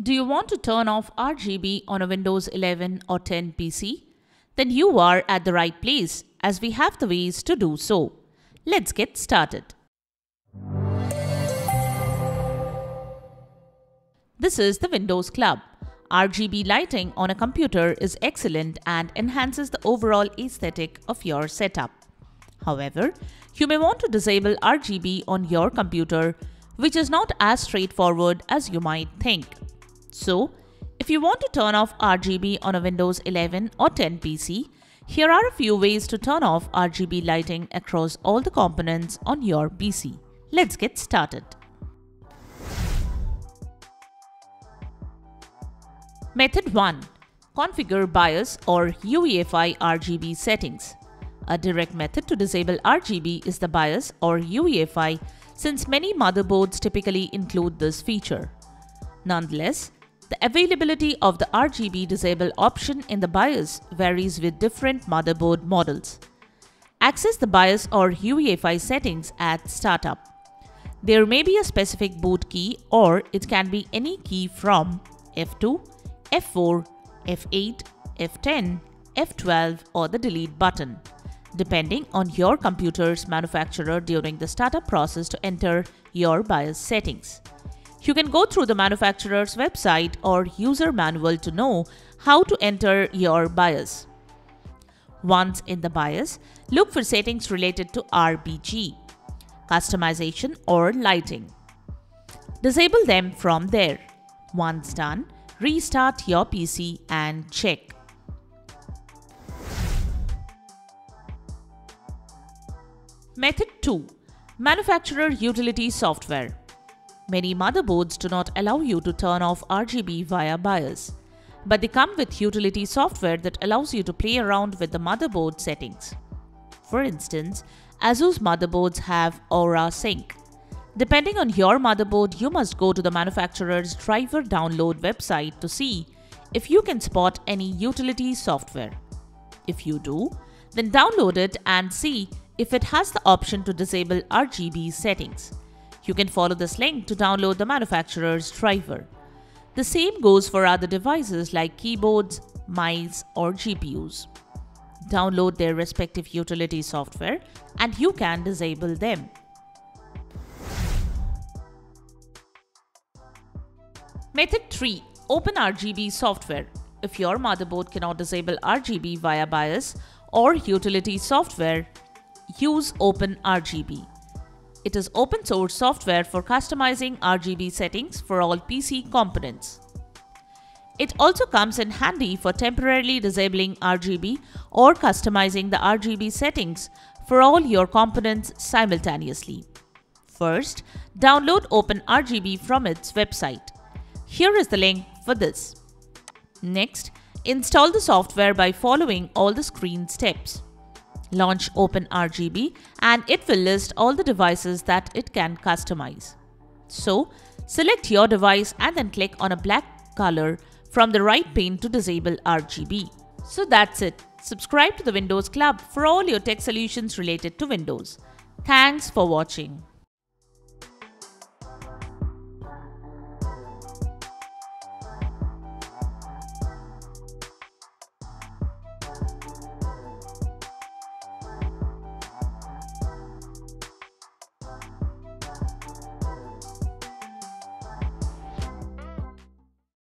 Do you want to turn off RGB on a Windows 11 or 10 PC? Then you are at the right place as we have the ways to do so. Let's get started. This is the Windows Club. RGB lighting on a computer is excellent and enhances the overall aesthetic of your setup. However, you may want to disable RGB on your computer, which is not as straightforward as you might think. So, if you want to turn off RGB on a Windows 11 or 10 PC, here are a few ways to turn off RGB lighting across all the components on your PC. Let's get started. Method 1. Configure BIOS or UEFI RGB settings. A direct method to disable RGB is the BIOS or UEFI since many motherboards typically include this feature. Nonetheless, the availability of the RGB disable option in the BIOS varies with different motherboard models. Access the BIOS or UEFI settings at startup. There may be a specific boot key or it can be any key from F2, F4, F8, F10, F12 or the delete button, depending on your computer's manufacturer during the startup process to enter your BIOS settings. You can go through the manufacturer's website or user manual to know how to enter your BIOS. Once in the BIOS, look for settings related to RBG, customization or lighting. Disable them from there. Once done, restart your PC and check. Method 2. Manufacturer Utility Software Many motherboards do not allow you to turn off RGB via BIOS, but they come with utility software that allows you to play around with the motherboard settings. For instance, ASUS motherboards have Aura Sync. Depending on your motherboard, you must go to the manufacturer's driver download website to see if you can spot any utility software. If you do, then download it and see if it has the option to disable RGB settings. You can follow this link to download the manufacturer's driver. The same goes for other devices like keyboards, mice, or GPUs. Download their respective utility software and you can disable them. Method 3. Open RGB software. If your motherboard cannot disable RGB via BIOS or utility software, use OpenRGB. It is open source software for customizing RGB settings for all PC components. It also comes in handy for temporarily disabling RGB or customizing the RGB settings for all your components simultaneously. First, download OpenRGB from its website. Here is the link for this. Next, install the software by following all the screen steps. Launch OpenRGB and it will list all the devices that it can customize. So, select your device and then click on a black color from the right pane to disable RGB. So that's it. Subscribe to the Windows Club for all your tech solutions related to Windows. Thanks for watching.